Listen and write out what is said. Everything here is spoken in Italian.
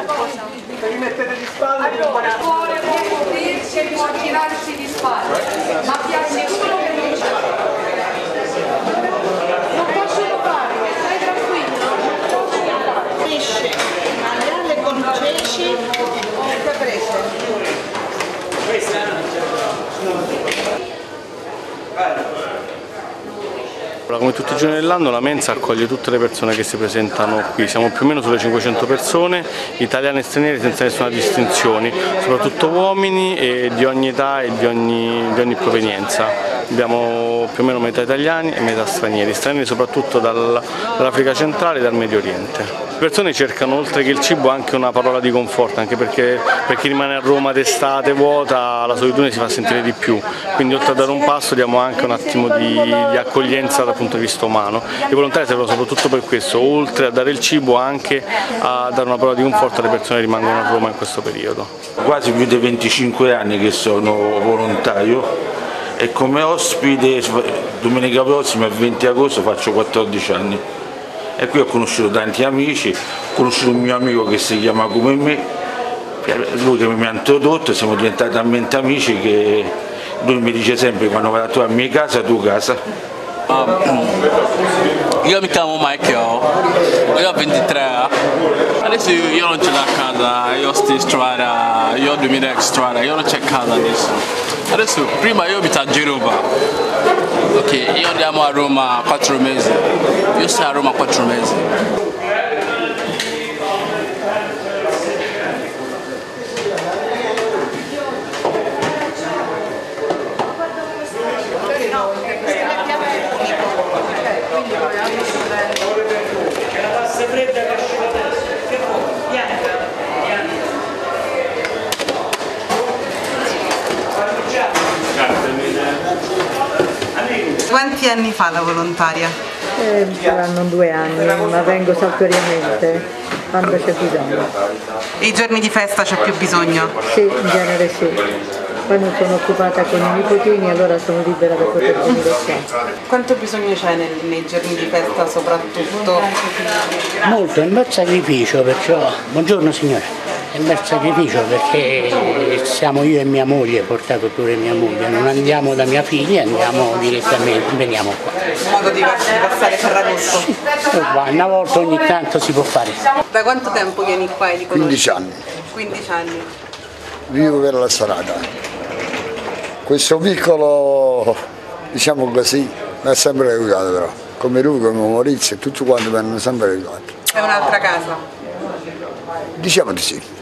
Vi mettete di spalle Allora, vuole può dirci e può girarsi di spalle, ma ti assicuro che non c'è. Non possono farlo, stai tranquillo, non possono farlo. pesce, maiale con ceci o caprese. Come tutti i giorni dell'anno la mensa accoglie tutte le persone che si presentano qui, siamo più o meno sulle 500 persone, italiane e straniere senza nessuna distinzione, soprattutto uomini di ogni età e di ogni, di ogni provenienza. Abbiamo più o meno metà italiani e metà stranieri, stranieri soprattutto dal- dall'Africa centrale e dal Medio Oriente. Le persone cercano oltre che il cibo anche una parola di conforto, anche perché per chi rimane a Roma d'estate vuota la solitudine si fa sentire di più, quindi oltre a dare un passo diamo anche un attimo di, di accoglienza dal punto di vista umano. I volontari servono soprattutto per questo, oltre a dare il cibo anche a dare una parola di conforto alle persone che rimangono a Roma in questo periodo. quasi più di 25 anni che sono volontario e come ospite domenica prossima il 20 agosto faccio 14 anni e qui ho conosciuto tanti amici, ho conosciuto un mio amico che si chiama come me, lui che mi ha introdotto, siamo diventati talmente amici che lui mi dice sempre quando vado a trovarmi a casa, tu casa. Io mi chiamo Michael, io ho 23 adesso io, non ce l'ho a casa, io sto in strada, io ho 2000 ex strada, io non c'è casa adesso. Adesso prima io a Genova, ok, io andiamo a Roma 4 mesi, io sto a Roma 4 mesi. Quanti anni fa la volontaria? Eh, saranno due anni, ma vengo saltuariamente quando c'è bisogno. E i giorni di festa c'è più bisogno? Sì, in genere sì. Poi non sono occupata con i nipotini, allora sono libera per poter venire qua. Quanto bisogno c'è nel- nei giorni di festa soprattutto? Molto, è un bel sacrificio perciò, buongiorno signore, è un bel sacrificio perché siamo io e mia moglie, portato pure mia moglie, non andiamo da mia figlia, andiamo direttamente, veniamo qua. Un modo diverso di passare Ferragosto? E qua, Una volta ogni tanto si può fare. Da quanto tempo vieni qua e conosci? 15 anni, 15 anni. vivo per la strada. Questo piccolo, diciamo così, mi ha sempre aiutato però, come lui, come Maurizio, tutti quanti mi hanno sempre aiutato. È un'altra casa. Diciamo di sì.